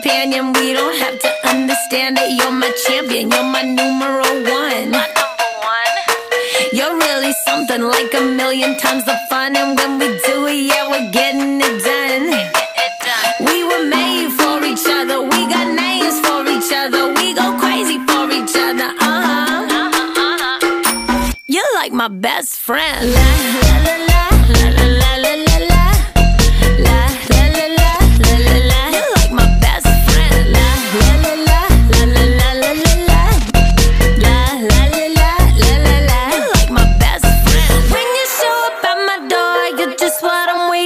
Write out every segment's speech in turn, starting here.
companion. We don't have to understand it. You're my champion. You're my numero one. My number one. You're really something like a million times the fun. And when we do it, yeah, we're getting it done. It done. We were made for each other. We got names for each other. We go crazy for each other. Uh huh. Uh-huh, uh-huh. You're like my best friend. La la la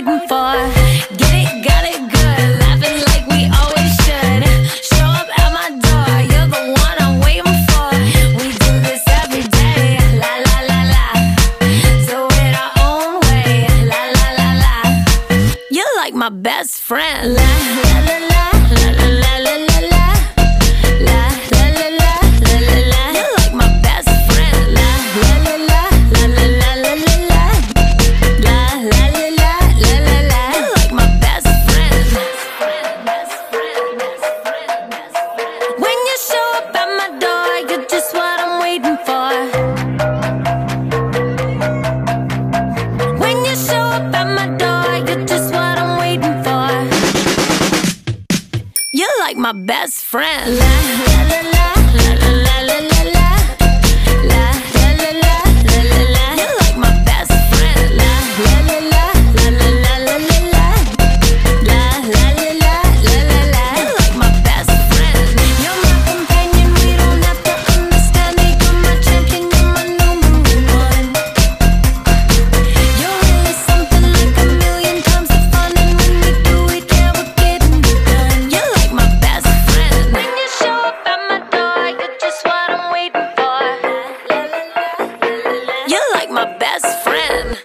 waiting for. Get it, got it good. Laughing like we always should. Show up at my door, you're the one I'm waiting for. We do this every day. La la la la. Do it our own way. La la la la. You're like my best friend. La la la la la la my best friend. La la la best friend.